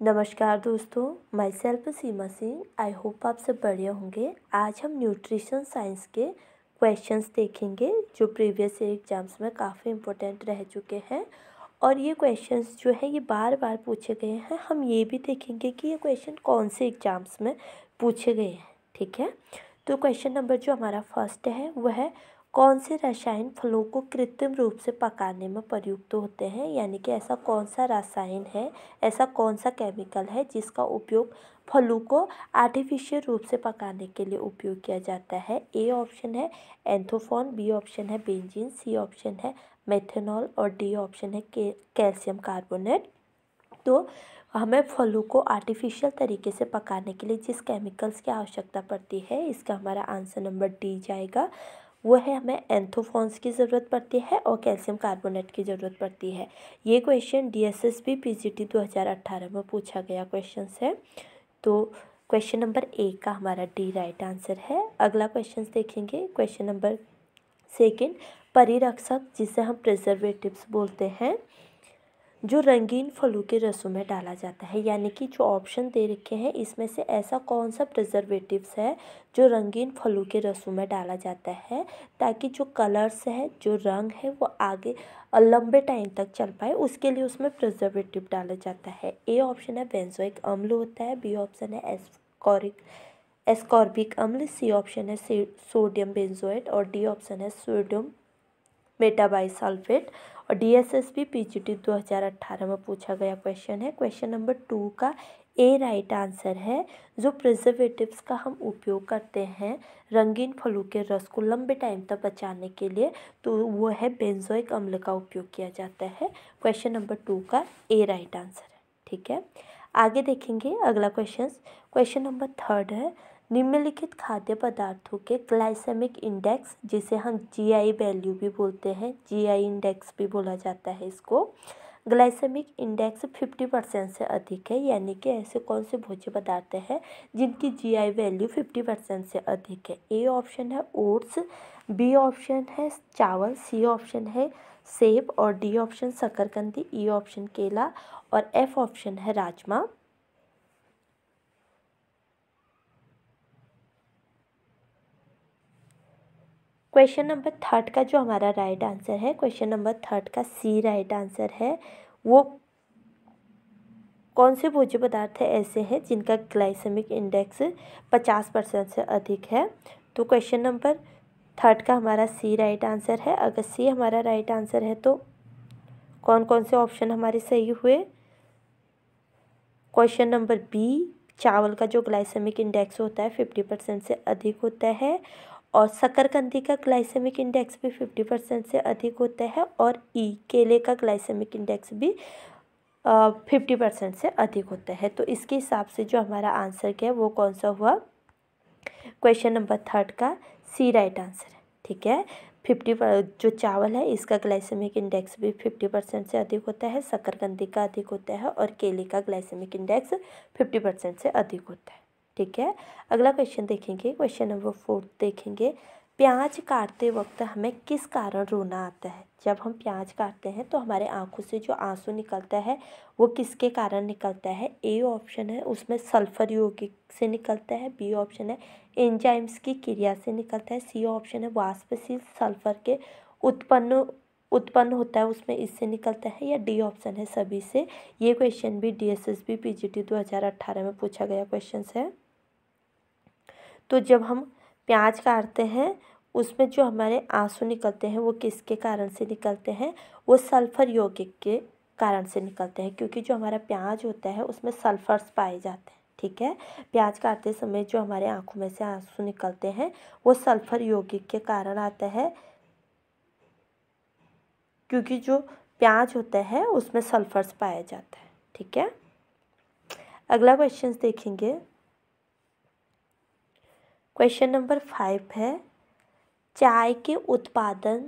नमस्कार दोस्तों myself Seema Singh. I hope आप सब बढ़िया होंगे। आज हम न्यूट्रिशन साइंस के क्वेश्चंस देखेंगे, जो प्रीवियस एग्ज़ाम्स में काफ़ी इम्पोर्टेंट रह चुके हैं। और ये क्वेश्चंस जो है, ये बार बार पूछे गए हैं। हम ये भी देखेंगे कि ये क्वेश्चन कौन से एग्ज़ाम्स में पूछे गए हैं, ठीक है? तो क्वेश्चन नंबर जो हमारा फ़र्स्ट है वह है कौन से रसायन फलों को कृत्रिम रूप से पकाने में प्रयुक्त होते हैं? यानी कि ऐसा कौन सा रसायन है, ऐसा कौन सा केमिकल है जिसका उपयोग फलों को आर्टिफिशियल रूप से पकाने के लिए उपयोग किया जाता है? ए ऑप्शन है एंथोफोन बी ऑप्शन है बेंजीन सी ऑप्शन है मेथेनॉल और डी ऑप्शन है कैल्शियम कार्बोनेट तो हमें फलों को आर्टिफिशियल तरीके से पकाने के लिए जिस केमिकल्स की आवश्यकता पड़ती है, इसका हमारा आंसर नंबर डी जाएगा। वो है हमें एंथोफॉन्स की ज़रूरत पड़ती है और कैल्शियम कार्बोनेट की ज़रूरत पड़ती है। ये question D S S B P G T दो हज़ार अट्ठारह में पूछा गया क्वेश्चन है। तो क्वेश्चन नंबर एक का हमारा डी राइट आंसर है। अगला क्वेश्चन देखेंगे। क्वेश्चन नंबर सेकेंड परिरक्षक जिसे हम प्रिजर्वेटिव्स बोलते हैं। जो रंगीन फलों के रसों में डाला जाता है, यानी कि जो ऑप्शन दे रखे हैं, इसमें से ऐसा कौन सा प्रिजर्वेटिव्स है जो रंगीन फलों के रसों में डाला जाता है ताकि जो कलर्स है, जो रंग है, वो आगे लंबे टाइम तक चल पाए, उसके लिए उसमें प्रिजर्वेटिव डाला जाता है। ए ऑप्शन है बेंजोइक अम्ल होता है बी ऑप्शन है एस्कॉरिक एस्कॉर्बिक अम्ल सी ऑप्शन है सोडियम बेंजोइट और डी ऑप्शन है सोडियम मेटाबाइसल्फेट और D S S P P G में पूछा गया क्वेश्चन है। क्वेश्चन नंबर टू का ए राइट आंसर है, जो प्रिजर्वेटिव्स का हम उपयोग करते हैं रंगीन फलों के रस को लंबे टाइम तक बचाने के लिए तो वो है बेंजोइक अम्ल का उपयोग किया जाता है। क्वेश्चन नंबर टू का ए राइट आंसर है, ठीक है? आगे देखेंगे अगला क्वेश्चन क्वेश्चन नंबर थर्ड है निम्नलिखित खाद्य पदार्थों के ग्लाइसेमिक इंडेक्स, जिसे हम जीआई वैल्यू भी बोलते हैं जीआई इंडेक्स भी बोला जाता है इसको। ग्लाइसेमिक इंडेक्स फिफ्टी परसेंट से अधिक है, यानी कि ऐसे कौन से भोज्य पदार्थ हैं जिनकी जीआई वैल्यू फिफ्टी परसेंट से अधिक है? ए ऑप्शन है ओट्स बी ऑप्शन है चावल सी ऑप्शन है सेब और डी ऑप्शन शकरकंदी ई ऑप्शन केला और एफ़ ऑप्शन है राजमा। क्वेश्चन नंबर थर्ड का जो हमारा राइट आंसर है क्वेश्चन नंबर थर्ड का सी राइट आंसर है, वो कौन से भोज्य पदार्थ ऐसे हैं जिनका ग्लाइसेमिक इंडेक्स पचास परसेंट से अधिक है? तो क्वेश्चन नंबर थर्ड का हमारा सी राइट आंसर है। अगर सी हमारा राइट आंसर है तो कौन कौन से ऑप्शन हमारे सही हुए? क्वेश्चन नंबर बी चावल का जो ग्लाइसेमिक इंडेक्स होता है फिफ्टी परसेंट से अधिक होता है। और शकरकंदी का ग्लाइसेमिक इंडेक्स भी फिफ्टी परसेंट से अधिक होता है और ई केले का ग्लाइसेमिक इंडेक्स भी फिफ्टी परसेंट से अधिक होता है। तो इसके हिसाब से जो हमारा आंसर क्या है, वो कौन सा हुआ? क्वेश्चन नंबर थर्ड का सी राइट आंसर है, ठीक है? फिफ्टी जो चावल है, इसका ग्लाइसेमिक इंडेक्स भी फिफ्टी परसेंट से अधिक होता है, शकरकंदी का अधिक होता है और केले का ग्लाइसेमिक इंडेक्स फिफ्टी परसेंट से अधिक होता है। ठीक है? अगला क्वेश्चन देखेंगे क्वेश्चन नंबर फोर्थ देखेंगे। प्याज काटते वक्त हमें किस कारण रोना आता है? जब हम प्याज काटते हैं तो हमारे आँखों से जो आँसू निकलता है, वो किसके कारण निकलता है? ए ऑप्शन है, उसमें सल्फ़र यौगिक से निकलता है। बी ऑप्शन है एंजाइम्स की क्रिया से निकलता है। सी ऑप्शन है, वाष्पशील सल्फ़र के उत्पन्न उत्पन्न होता है, उसमें इससे निकलता है। या डी ऑप्शन है, सभी से। ये क्वेश्चन भी D S S B P G T दो हज़ार अट्ठारह में पूछा गया क्वेश्चन है। तो जब हम प्याज काटते हैं, उसमें जो हमारे आँसू निकलते हैं, वो किसके कारण से निकलते हैं? वो सल्फ़र यौगिक के कारण से निकलते हैं, क्योंकि जो हमारा प्याज होता है, उसमें सल्फ़र्स पाए जाते हैं, ठीक है? प्याज काटते समय जो हमारे आँखों में से आँसू निकलते हैं, वो सल्फ़र यौगिक के कारण आता है, क्योंकि जो प्याज होता है, उसमें सल्फ़र्स पाया जाता है, ठीक है? अगला क्वेश्चन देखेंगे। क्वेश्चन नंबर फाइव है, चाय के उत्पादन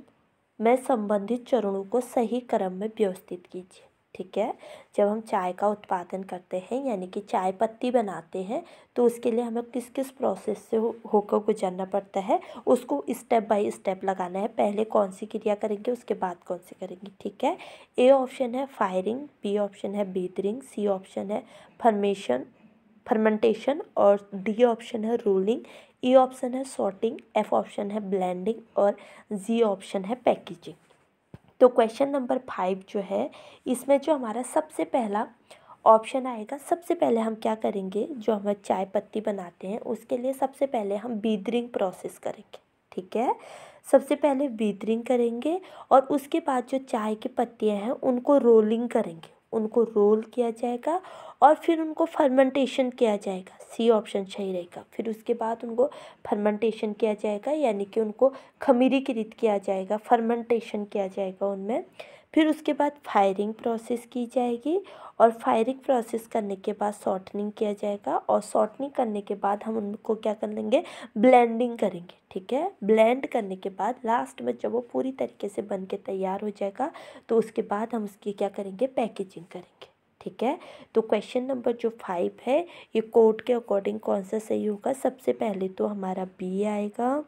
में संबंधित चरणों को सही क्रम में व्यवस्थित कीजिए। ठीक है? जब हम चाय का उत्पादन करते हैं, यानी कि चाय पत्ती बनाते हैं तो उसके लिए हमें किस किस प्रोसेस से हो, होकर गुजरना पड़ता है, उसको स्टेप बाय स्टेप लगाना है। पहले कौन सी क्रिया करेंगे, उसके बाद कौन सी करेंगे। ठीक है? ए ऑप्शन है फायरिंग बी ऑप्शन है बीदरिंग सी ऑप्शन है फर्मेशन फर्मेंटेशन और डी ऑप्शन है रोलिंग ई ऑप्शन है सॉर्टिंग, एफ़ ऑप्शन है ब्लेंडिंग और जी ऑप्शन है पैकेजिंग। तो क्वेश्चन नंबर फाइव जो है, इसमें जो हमारा सबसे पहला ऑप्शन आएगा, सबसे पहले हम क्या करेंगे, जो हम चाय पत्ती बनाते हैं, उसके लिए सबसे पहले हम बीदरिंग प्रोसेस करेंगे, ठीक है? सबसे पहले बीदरिंग करेंगे और उसके बाद जो चाय की पत्तियाँ हैं, उनको रोलिंग करेंगे। उनको रोल किया जाएगा और फिर उनको फर्मेंटेशन किया जाएगा। सी ऑप्शन सही रहेगा। फिर उसके बाद उनको फर्मेंटेशन किया जाएगा, यानी कि उनको खमीरी की रीत किया जाएगा फर्मेंटेशन किया जाएगा उनमें। फिर उसके बाद फायरिंग प्रोसेस की जाएगी और फायरिंग प्रोसेस करने के बाद सॉर्टनिंग किया जाएगा और सॉर्टनिंग करने के बाद हम उनको क्या कर लेंगे? ब्लेंडिंग करेंगे, ठीक है? ब्लेंड करने के बाद लास्ट में जब वो पूरी तरीके से बन के तैयार हो जाएगा तो उसके बाद हम उसकी क्या करेंगे? पैकेजिंग करेंगे, ठीक है? तो क्वेश्चन नंबर जो फाइव है, ये कोड के अकॉर्डिंग कौन सा सही होगा? सबसे पहले तो हमारा बी आएगा।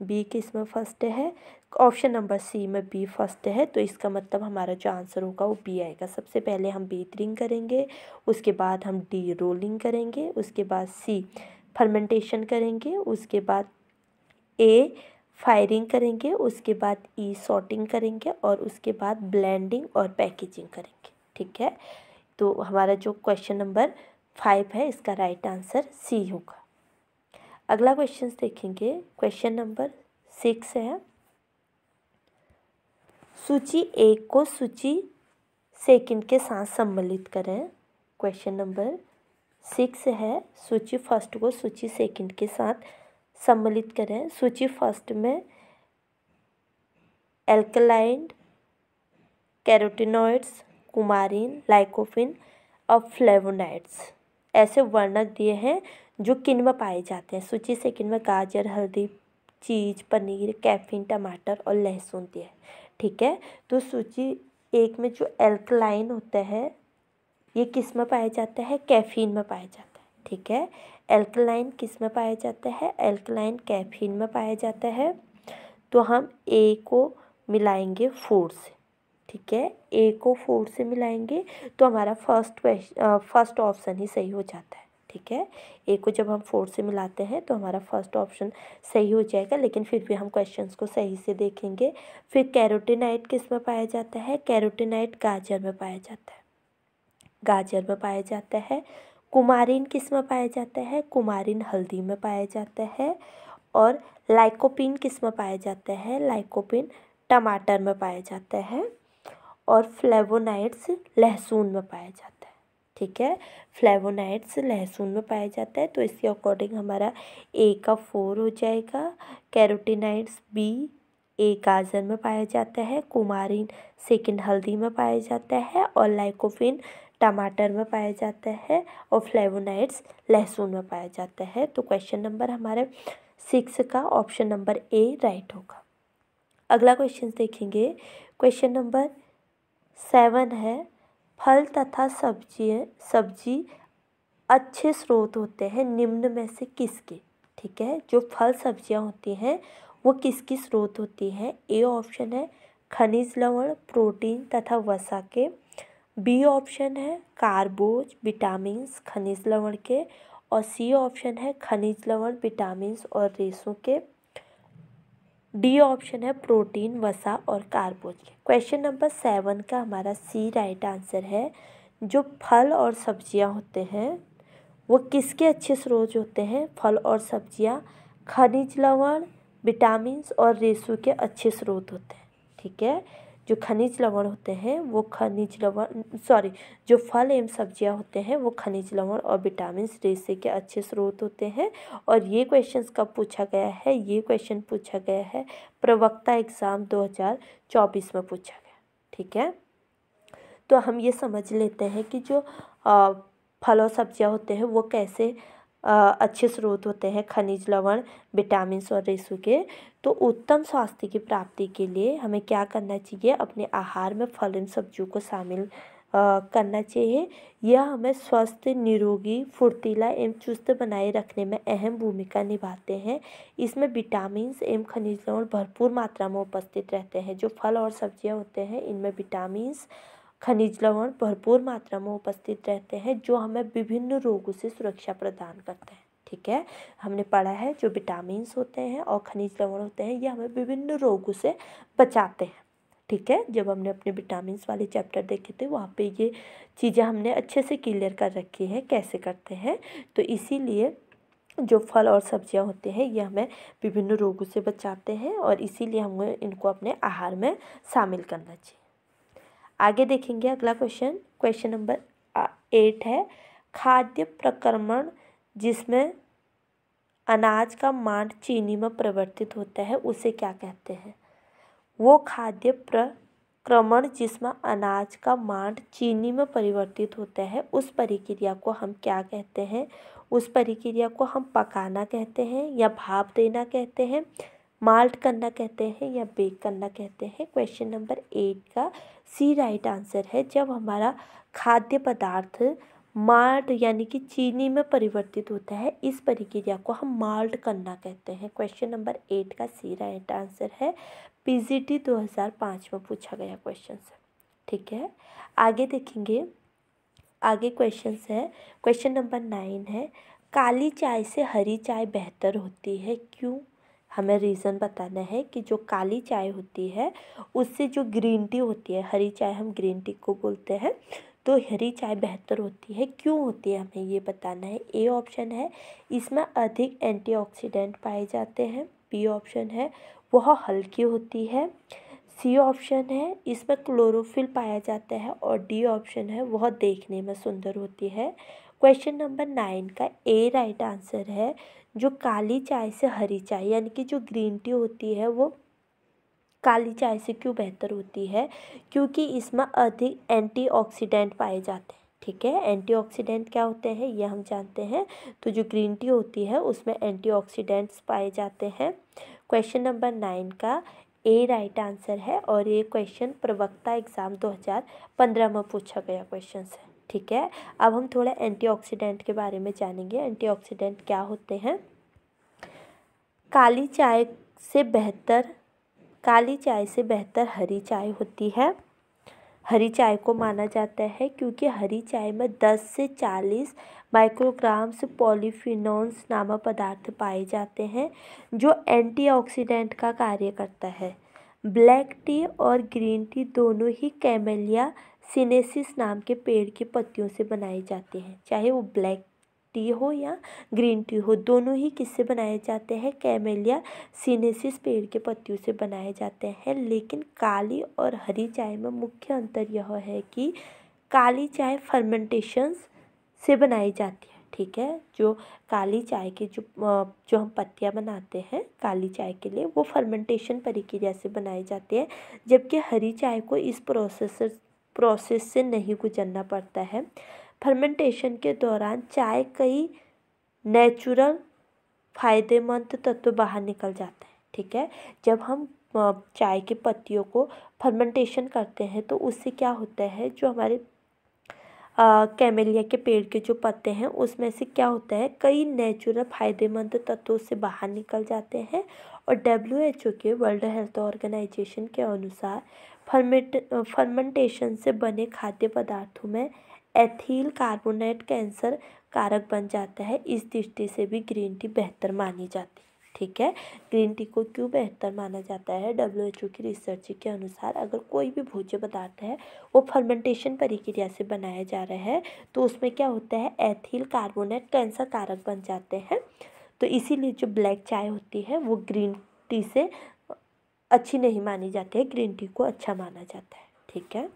बी किसमें फ़र्स्ट है? ऑप्शन नंबर सी में बी फ़र्स्ट है तो इसका मतलब हमारा जो आंसर होगा वो बी आएगा। सबसे पहले हम बीतरिंग करेंगे, उसके बाद हम डी रोलिंग करेंगे, उसके बाद सी फर्मेंटेशन करेंगे, उसके बाद ए फायरिंग करेंगे, उसके बाद ई सॉर्टिंग करेंगे और उसके बाद ब्लेंडिंग और पैकेजिंग करेंगे। ठीक है? तो हमारा जो क्वेश्चन नंबर फाइव है, इसका राइट आंसर सी होगा। अगला क्वेश्चन देखेंगे। क्वेश्चन नंबर सिक्स है। सूची एक को सूची सेकंड के साथ सम्मिलित करें। क्वेश्चन नंबर सिक्स है। सूची फ़र्स्ट को सूची सेकंड के साथ सम्मिलित करें। सूची फ़र्स्ट में एल्कलाइन कैरोटिनॉइड्स कुमारिन लाइकोफिन और फ्लेवोनाइड्स ऐसे वर्णक दिए हैं जो में पाए जाते हैं। सूची से में गाजर, हल्दी, चीज़, पनीर, कैफीन, टमाटर और लहसुन दिए ठीक है? तो सूची एक में जो एल्कलाइन होता है, ये किसमें पाया जाता है? कैफीन में पाया जाता है। ठीक है? एल्कलाइन किसमें पाया जाता है? एल्कलाइन कैफीन में पाया जाता है। तो हम ए को मिलाएँगे फोर से। ठीक है? ए को फोर से मिलाएँगे तो हमारा फ़र्स्ट क्वेश्चन फ़र्स्ट ऑप्शन ही सही हो जाता है, ठीक है? ए को जब हम फोर से मिलाते हैं तो हमारा फ़र्स्ट ऑप्शन सही हो जाएगा, लेकिन फिर भी हम क्वेश्चंस को सही से देखेंगे। फिर कैरोटिनाइट किसमें पाया जाता है? कैरोटिनाइट गाजर में पाया जाता है। गाजर में पाया जाता है। कुमारिन किसमें पाया जाता है? कुमारिन हल्दी में पाया जाता है। और लाइकोपिन किसमें पाया जाता है? लाइकोपिन टमाटर में पाया जाता है। और फ्लेवोनाइड्स लहसुन में पाया जाता है। ठीक है? फ्लेवोनाइड्स लहसुन में पाया जाता है तो इसके अकॉर्डिंग हमारा ए का फोर हो जाएगा। कैरोटिनाइड्स बी ए गाजर में पाया जाता है कुमारिन सेकंड हल्दी में पाया जाता है और लाइकोफिन टमाटर में पाया जाता है और फ्लेवोनाइड्स लहसुन में पाया जाता है। तो क्वेश्चन नंबर हमारे सिक्स का ऑप्शन नंबर ए राइट होगा। अगला क्वेश्चन देखेंगे। क्वेश्चन नंबर सेवन है। फल तथा सब्ज़ी सब्ज़ी अच्छे स्रोत होते हैं निम्न में से किसके? ठीक है, जो फल सब्ज़ियाँ होती हैं, वो किसकी स्रोत होती हैं? ए ऑप्शन है खनिज लवण, प्रोटीन तथा वसा के। बी ऑप्शन है कार्बोज, विटामिन्स, खनिज लवण के। और सी ऑप्शन है खनिज लवण, विटामिन्स और रेसों के। डी ऑप्शन है प्रोटीन वसा और कार्बोज क्वेश्चन नंबर सेवन का हमारा सी राइट आंसर है। जो फल और सब्ज़ियाँ होते हैं, वो किसके अच्छे स्रोत होते हैं? फल और सब्ज़ियाँ खनिज, लवण विटामिन और रेसू के अच्छे स्रोत होते हैं। ठीक है? जो खनिज लवण होते हैं, वो खनिज लवण सॉरी जो फल एवं सब्ज़ियाँ होते हैं, वो खनिज लवण और विटामिन रेसे के अच्छे स्रोत होते हैं। और ये क्वेश्चन कब पूछा गया है? ये क्वेश्चन पूछा गया है प्रवक्ता एग्ज़ाम 2024 में पूछा गया। ठीक है? तो हम ये समझ लेते हैं कि जो फल और सब्ज़ियाँ होते हैं, वो कैसे अच्छे स्रोत होते हैं खनिज लवण विटामिन और रेसू के। तो उत्तम स्वास्थ्य की प्राप्ति के लिए हमें क्या करना चाहिए? अपने आहार में फल एवं सब्जियों को शामिल करना चाहिए। यह हमें स्वस्थ, निरोगी, फुर्तीला एवं चुस्त बनाए रखने में अहम भूमिका निभाते हैं। इसमें विटामिन एवं खनिज लवण भरपूर मात्रा में उपस्थित रहते हैं। जो फल और सब्ज़ियाँ होते हैं, इनमें विटामिन खनिज लवण भरपूर मात्रा में उपस्थित रहते हैं, जो हमें विभिन्न रोगों से सुरक्षा प्रदान करते हैं, ठीक है? हमने पढ़ा है जो विटामिन होते हैं और खनिज लवण होते हैं, ये हमें विभिन्न रोगों से बचाते हैं, ठीक है? जब हमने अपने विटामिन वाले चैप्टर देखे थे, वहाँ पे ये चीज़ें हमने अच्छे से क्लियर कर रखी है, कैसे करते हैं? तो इसीलिए जो फल और सब्ज़ियाँ होते हैं, ये हमें विभिन्न रोगों से बचाते हैं और इसीलिए हमें इनको अपने आहार में शामिल करना चाहिए। आगे देखेंगे अगला क्वेश्चन क्वेश्चन नंबर एट है। खाद्य प्रक्रमण जिसमें अनाज का मांड चीनी में परिवर्तित होता है, उसे क्या कहते हैं? वो खाद्य प्रक्रमण जिसमें अनाज का मांड चीनी में परिवर्तित होता है, उस प्रक्रिया को हम क्या कहते हैं? उस प्रक्रिया को हम पकाना कहते हैं या भाप देना कहते हैं? माल्ट करना कहते हैं या बेक करना कहते हैं? क्वेश्चन नंबर एट का सी राइट आंसर है। जब हमारा खाद्य पदार्थ माल्ट यानी कि चीनी में परिवर्तित होता है, इस प्रक्रिया को हम माल्ट करना कहते हैं। क्वेश्चन नंबर एट का सी राइट आंसर है। पीजीटी 2005 में पूछा गया क्वेश्चन है ठीक है? आगे देखेंगे। आगे क्वेश्चन है। क्वेश्चन नंबर नाइन है। काली चाय से हरी चाय बेहतर होती है। क्यों? हमें रीज़न बताना है कि जो काली चाय होती है, उससे जो ग्रीन टी होती है, हरी चाय हम ग्रीन टी को बोलते हैं तो हरी चाय बेहतर होती है। क्यों होती है हमें ये बताना है? ए ऑप्शन है, इसमें अधिक एंटीऑक्सीडेंट पाए जाते हैं। बी ऑप्शन है, वह हल्की होती है। सी ऑप्शन है, इसमें क्लोरोफिल पाया जाता है और डी ऑप्शन है, वह देखने में सुंदर होती है। क्वेश्चन नंबर नाइन का ए राइट आंसर है जो काली चाय से हरी चाय, यानी कि जो ग्रीन टी होती है, वो काली चाय से क्यों बेहतर होती है? क्योंकि इसमें अधिक एंटीऑक्सीडेंट पाए जाते हैं, ठीक है? एंटीऑक्सीडेंट क्या होते हैं? ये हम जानते हैं। तो जो ग्रीन टी होती है, उसमें एंटीऑक्सीडेंट्स पाए जाते हैं। क्वेश्चन नंबर नाइन का ए राइट आंसर है, और ये क्वेश्चन प्रवक्ता एग्ज़ाम 2015 में पूछा गया क्वेश्चन है। ठीक है? अब हम थोड़ा एंटीऑक्सीडेंट के बारे में जानेंगे। एंटीऑक्सीडेंट क्या होते हैं? काली चाय से बेहतर, काली चाय से बेहतर हरी चाय होती है। हरी चाय को माना जाता है क्योंकि हरी चाय में 10 से 40 माइक्रोग्राम्स पॉलीफिनोन्स नामक पदार्थ पाए जाते हैं, जो एंटीऑक्सीडेंट का कार्य करता है। ब्लैक टी और ग्रीन टी दोनों ही कैमेलिया सिनेसिस नाम के पेड़ की पत्तियों से बनाए जाते हैं। चाहे वो ब्लैक टी हो या ग्रीन टी हो, दोनों ही किससे बनाए जाते हैं? कैमेलिया सीनेसिस पेड़ के पत्तियों से बनाए जाते हैं। लेकिन काली और हरी चाय में मुख्य अंतर यह है कि काली चाय फर्मेंटेशंस से बनाई जाती है। ठीक है? जो काली चाय की जो जो हम पत्तियाँ बनाते हैं, काली चाय के लिए, वो फर्मेंटेशन प्रक्रिया से बनाई जाती है, जबकि हरी चाय को इस प्रोसेस प्रोसेस से नहीं गुजरना पड़ता है। फर्मेंटेशन के दौरान चाय कई नेचुरल फ़ायदेमंद तत्व बाहर निकल जाते हैं, ठीक है? जब हम चाय की पत्तियों को फर्मेंटेशन करते हैं तो उससे क्या होता है? जो हमारे कैमेलिया के पेड़ के जो पत्ते हैं, उसमें से क्या होता है, कई नेचुरल फ़ायदेमंद तत्वों से बाहर निकल जाते हैं और डब्ल्यू एच ओ के वर्ल्ड हेल्थ ऑर्गेनाइजेशन के अनुसार फर्मेट, फर्मेंटेशन से बने खाद्य पदार्थों में एथिल कार्बोनेट कैंसर कारक बन जाता है। इस दृष्टि से भी ग्रीन टी बेहतर मानी जाती है। ठीक है? ग्रीन टी को क्यों बेहतर माना जाता है? डब्ल्यू एच ओ की रिसर्च के अनुसार अगर कोई भी भोज्य पदार्थ है, वो फर्मेंटेशन प्रक्रिया से बनाया जा रहा है तो उसमें क्या होता है? एथिल कार्बोनेट कैंसर कारक बन जाते हैं। तो इसीलिए जो ब्लैक चाय होती है, वो ग्रीन टी से अच्छी नहीं मानी जाती है ग्रीन टी को अच्छा माना जाता है। ठीक है?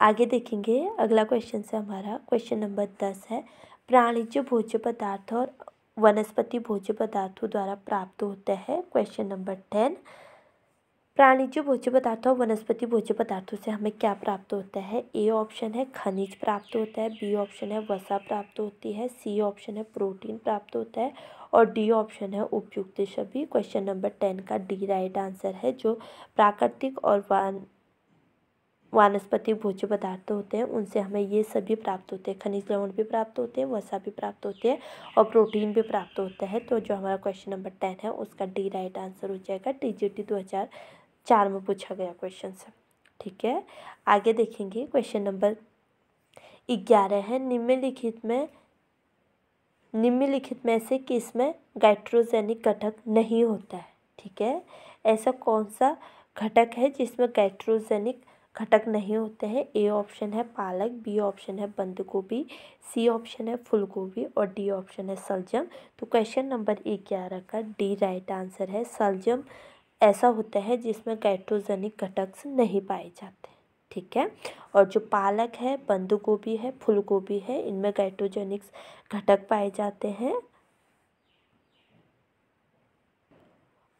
आगे देखेंगे, अगला क्वेश्चन से हमारा क्वेश्चन नंबर दस है। प्राणिज भोज्य पदार्थ और वनस्पति भोज्य पदार्थों द्वारा प्राप्त होता है। क्वेश्चन नंबर टेन प्राणिज भोज्य पदार्थ और वनस्पति भोज्य पदार्थों से हमें क्या प्राप्त होता है? ए ऑप्शन है खनिज प्राप्त होता है। बी ऑप्शन है वसा प्राप्त होती है। सी ऑप्शन है प्रोटीन प्राप्त होता है। और डी ऑप्शन है उपयुक्त सभी। क्वेश्चन नंबर टेन का डी राइट आंसर है जो प्राकृतिक और वन वानस्पति भोज्य पदार्थ होते हैं, उनसे हमें ये सभी प्राप्त होते हैं। खनिज लवण भी प्राप्त होते हैं, वसा भी प्राप्त होती है और प्रोटीन भी प्राप्त होता है। तो जो हमारा क्वेश्चन नंबर टेन है, उसका डी राइट आंसर हो जाएगा। टी जी टी दो हज़ार चार में पूछा गया क्वेश्चन से। ठीक है? आगे देखेंगे क्वेश्चन नंबर ग्यारह है। निम्नलिखित में निम्नलिखित में से किसमें गाइट्रोजेनिक घटक नहीं होता है? ठीक है? ऐसा कौन सा घटक है जिसमें गाइट्रोजेनिक घटक नहीं होते हैं। ए ऑप्शन है पालक, बी ऑप्शन है बंद गोभी सी ऑप्शन है फूल गोभी और डी ऑप्शन है सलजम तो क्वेश्चन नंबर ग्यारह का डी राइट आंसर है सलजम ऐसा होता है जिसमें गाइट्रोजेनिक घटक नहीं पाए जाते। ठीक है? और जो पालक है बंद गोभी है फूल गोभी है, इनमें गाइट्रोजेनिक्स घटक पाए जाते हैं।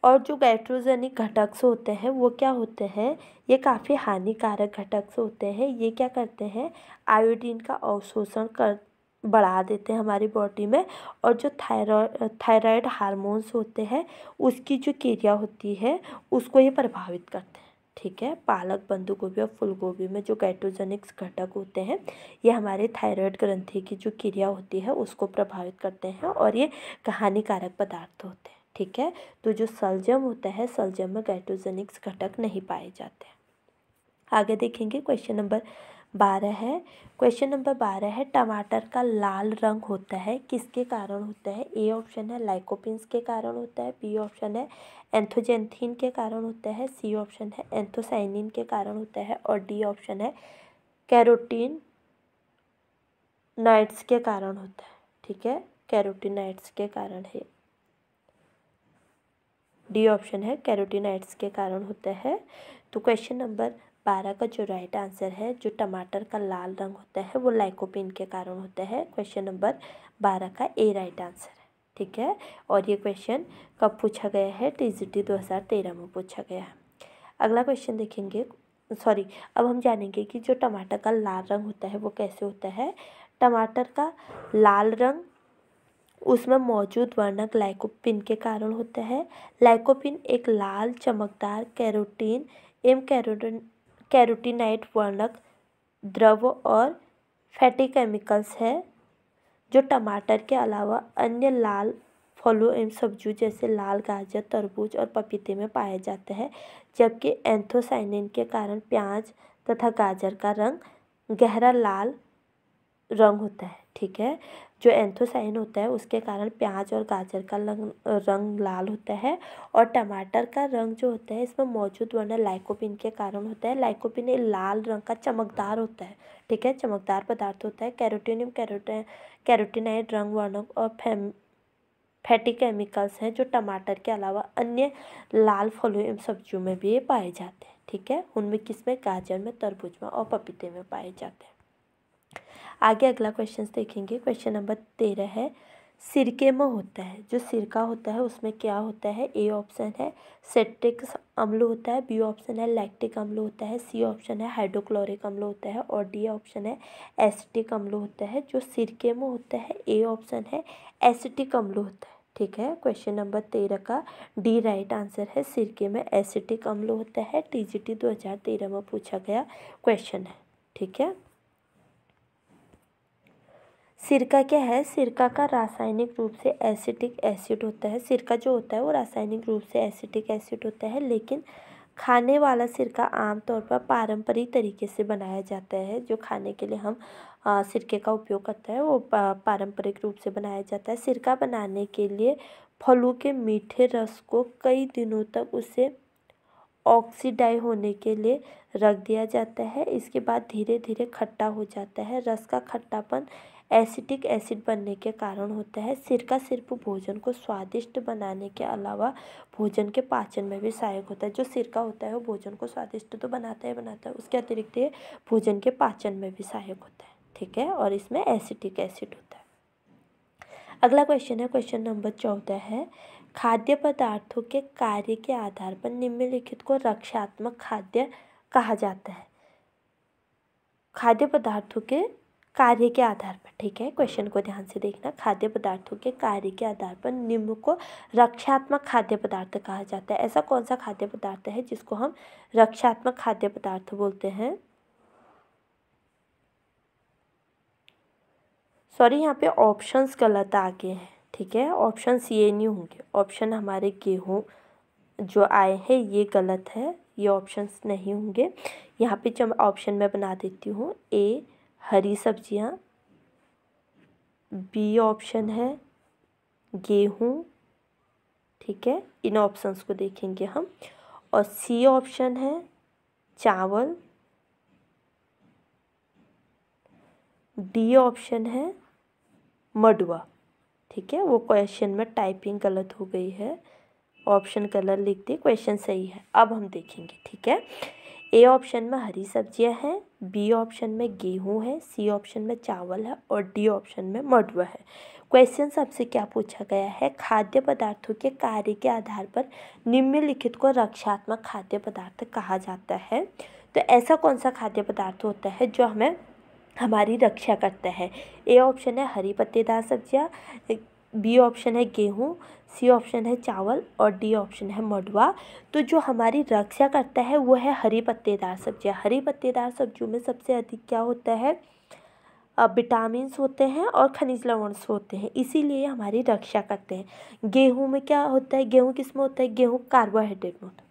और जो गाइट्रोजेनिक घटक होते हैं, वो क्या होते हैं? ये काफ़ी हानिकारक घटक होते हैं। ये क्या करते हैं? आयोडीन का अवशोषण कर, बढ़ा देते हैं हमारी बॉडी में और जो थायराइड थायराइड हार्मोन्स होते हैं, उसकी जो क्रिया होती है, उसको ये प्रभावित करते हैं। ठीक है? पालक बंद गोभी और फूल गोभी में जो गाइट्रोजेनिक्स घटक होते हैं, ये हमारे थायराइड ग्रंथि की जो क्रिया होती है, उसको प्रभावित करते हैं और ये हानिकारक पदार्थ होते हैं। ठीक है? तो जो सलजम होता है सलजम में गाइट्रोजेनिक्स घटक नहीं पाए जाते। आगे देखेंगे क्वेश्चन नंबर बारह है। क्वेश्चन नंबर बारह है, टमाटर का लाल रंग होता है, किसके कारण होता है? ए ऑप्शन है, लाइकोपिन्स के कारण होता है, बी ऑप्शन है, एंथोजेंथिन के कारण होता है, सी ऑप्शन है, एंथोसाइनिन के कारण होता है, और डी ऑप्शन है, कैरोटीन नाइट्स के कारण होता है। ठीक है? कैरोटीनाइट्स के कारण है। डी ऑप्शन है कैरोटीनाइट्स के कारण होता है। तो क्वेश्चन नंबर बारह का जो राइट आंसर है, जो टमाटर का लाल रंग होता है, वो लाइकोपिन के कारण होता है। क्वेश्चन नंबर बारह का ए राइट आंसर है, ठीक है? और ये क्वेश्चन कब पूछा गया है? टी जी टी में पूछा गया है। अगला क्वेश्चन देखेंगे। सॉरी अब हम जानेंगे कि जो टमाटर का लाल रंग होता है, वो कैसे होता है। टमाटर का लाल रंग उसमें मौजूद वर्णक लाइकोपिन के कारण होता है। लाइकोपिन एक लाल, चमकदार, कैरोटीन, एम कैरोटिन, कैरोटीनाइट वर्णक द्रव और फैटी केमिकल्स है, जो टमाटर के अलावा अन्य लाल फलों एवं सब्जियों जैसे लाल गाजर, तरबूज और पपीते में पाए जाते हैं, जबकि एंथोसाइनिन के कारण प्याज तथा गाजर का रंग गहरा लाल रंग होता है। ठीक है? जो एंथोसाइन होता है, उसके कारण प्याज और गाजर का रंग रंग लाल होता है और टमाटर का रंग जो होता है, इसमें मौजूद वर्ण लाइकोपिन के कारण होता है। लाइकोपिन एक लाल रंग का चमकदार होता है, ठीक है? चमकदार पदार्थ होता है। कैरोटीनियम कैरोटिन कैरोटीनाइड रंग वर्णक और फैम फैटी केमिकल्स हैं, जो टमाटर के अलावा अन्य लाल फलों एवं सब्जियों में भी पाए जाते हैं, ठीक है? उनमें किसमें गाजर में, तरबूज में और पपीते में पाए जाते हैं। आगे अगला क्वेश्चन देखेंगे। क्वेश्चन नंबर तेरह है। सिरके में होता है। जो सिरका होता है, उसमें क्या होता है? ए ऑप्शन है सेट्रिक अम्ल होता है। बी ऑप्शन है लैक्टिक अम्ल होता है। सी ऑप्शन है हाइड्रोक्लोरिक अम्ल होता है। और डी ऑप्शन है एसिटिक अम्ल होता है। जो सिरके में होता है ए ऑप्शन है एसिटिक अम्ल होता है। ठीक है? क्वेश्चन नंबर तेरह का डी राइट आंसर है। सिरके में एसिटिक अम्ल होता है। टी जी टी दो हज़ार तेरह में पूछा गया क्वेश्चन है। ठीक है? सिरका क्या है? सिरका का रासायनिक रूप से एसिटिक एसिड होता है। सिरका जो होता है वो रासायनिक रूप से एसिटिक एसिड होता है, लेकिन खाने वाला सिरका आमतौर पर पारंपरिक तरीके से बनाया जाता है। जो खाने के लिए हम सिरके का उपयोग करते हैं, वो पारंपरिक रूप से बनाया जाता है। सिरका बनाने के लिए फलों के मीठे रस को कई दिनों तक उसे ऑक्सीडाई होने के लिए रख दिया जाता है। इसके बाद धीरे धीरे खट्टा हो जाता है। रस का खट्टापन एसिटिक एसिड बनने के कारण होता है। सिरका सिर्फ़ भोजन को स्वादिष्ट बनाने के अलावा भोजन के पाचन में भी सहायक होता है। जो सिरका होता है, वो भोजन को स्वादिष्ट तो बनाता है बनाता है, उसके अतिरिक्त ये भोजन के पाचन में भी सहायक होता है। ठीक है? और इसमें एसिटिक एसिड होता है। अगला क्वेश्चन है। क्वेश्चन नंबर चौदह है। खाद्य पदार्थों के कार्य के आधार पर निम्नलिखित को रक्षात्मक खाद्य कहा जाता है। खाद्य पदार्थों के कार्य के आधार पर, ठीक है? क्वेश्चन को ध्यान से देखना। खाद्य पदार्थों के कार्य के आधार पर निम्न को रक्षात्मक खाद्य पदार्थ कहा जाता है। ऐसा कौन सा खाद्य पदार्थ है जिसको हम रक्षात्मक खाद्य पदार्थ बोलते हैं? सॉरी यहाँ पे ऑप्शंस गलत आ गए हैं, ठीक है? ऑप्शंस ये नहीं होंगे। ऑप्शन हमारे गेहूँ जो आए हैं, ये गलत है। ये ऑप्शंस नहीं होंगे। यहाँ पे जब ऑप्शन मैं बना देती हूँ ए हरी सब्ज़ियाँ बी ऑप्शन है गेहूँ, ठीक है, इन ऑप्शंस को देखेंगे हम, और सी ऑप्शन है चावल डी ऑप्शन है मडुआ, ठीक है, वो क्वेश्चन में टाइपिंग गलत हो गई है ऑप्शन कलर लिख दिए क्वेश्चन सही है, अब हम देखेंगे, ठीक है। ए ऑप्शन में हरी सब्ज़ियाँ हैं बी ऑप्शन में गेहूँ है सी ऑप्शन में चावल है और डी ऑप्शन में मडुआ है। क्वेश्चन सबसे क्या पूछा गया है? खाद्य पदार्थों के कार्य के आधार पर निम्नलिखित को रक्षात्मक खाद्य पदार्थ कहा जाता है। तो ऐसा कौन सा खाद्य पदार्थ होता है जो हमें हमारी रक्षा करता है? ए ऑप्शन है हरी पत्तेदार सब्ज़ियाँ बी ऑप्शन है गेहूँ सी ऑप्शन है चावल और डी ऑप्शन है मडुआ। तो जो हमारी रक्षा करता है, वो है हरी पत्तेदार सब्ज़ियाँ हरी पत्तेदार सब्जियों में सबसे अधिक क्या होता है? विटामिन होते हैं और खनिज लवण होते हैं, इसीलिए हमारी रक्षा करते हैं। गेहूँ में क्या होता है? गेहूँ किसमें होता है? गेहूँ कार्बोहाइड्रेट में होता है।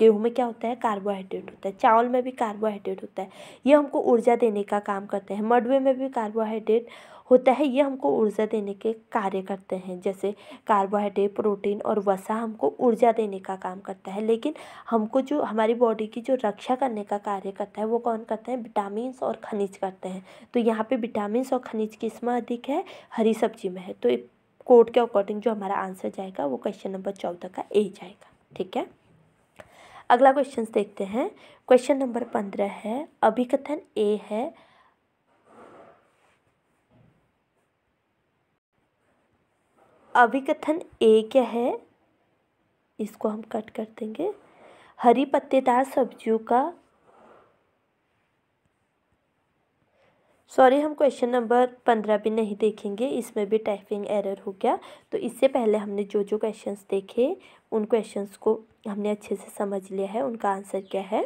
गेहूँ में क्या होता है? कार्बोहाइड्रेट होता है। चावल में भी कार्बोहाइड्रेट होता है। ये हमको ऊर्जा देने का काम करते हैं। मडवे में भी कार्बोहाइड्रेट होता है, ये हमको ऊर्जा देने के कार्य करते हैं। जैसे कार्बोहाइड्रेट प्रोटीन और वसा हमको ऊर्जा देने का काम करता है। लेकिन हमको जो, हमारी बॉडी की जो रक्षा करने का कार्य करता है, वो कौन करते हैं? विटामिन और खनिज करते हैं। तो यहाँ पे विटामिन और खनिज किसमें अधिक है, हरी सब्ज़ी में है। तो कोड के अकॉर्डिंग जो हमारा आंसर जाएगा, वो क्वेश्चन नंबर चौदह का ए जाएगा। ठीक है? अगला क्वेश्चन देखते हैं। क्वेश्चन नंबर पंद्रह है, अभिकथन ए है अभिकथन ए क्या है, इसको हम कट कर देंगे। हरी पत्तेदार सब्जियों का। सॉरी हम क्वेश्चन नंबर पंद्रह भी नहीं देखेंगे, इसमें भी टाइपिंग एरर हो गया। तो इससे पहले हमने जो जो क्वेश्चंस देखे, उन क्वेश्चंस को हमने अच्छे से समझ लिया है, उनका आंसर क्या है?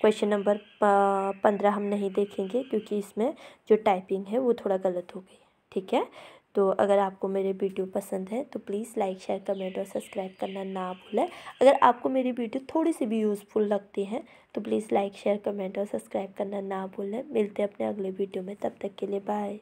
क्वेश्चन नंबर पंद्रह हम नहीं देखेंगे, क्योंकि इसमें जो टाइपिंग है, वो थोड़ा गलत हो गई। ठीक है? तो अगर आपको मेरे वीडियो पसंद है तो प्लीज़ लाइक, शेयर, कमेंट और सब्सक्राइब करना ना भूलें। अगर आपको मेरी वीडियो थोड़ी सी भी यूज़फुल लगती है तो प्लीज़ लाइक, शेयर, कमेंट और सब्सक्राइब करना ना भूलें। मिलते हैं अपने अगले वीडियो में, तब तक के लिए बाय।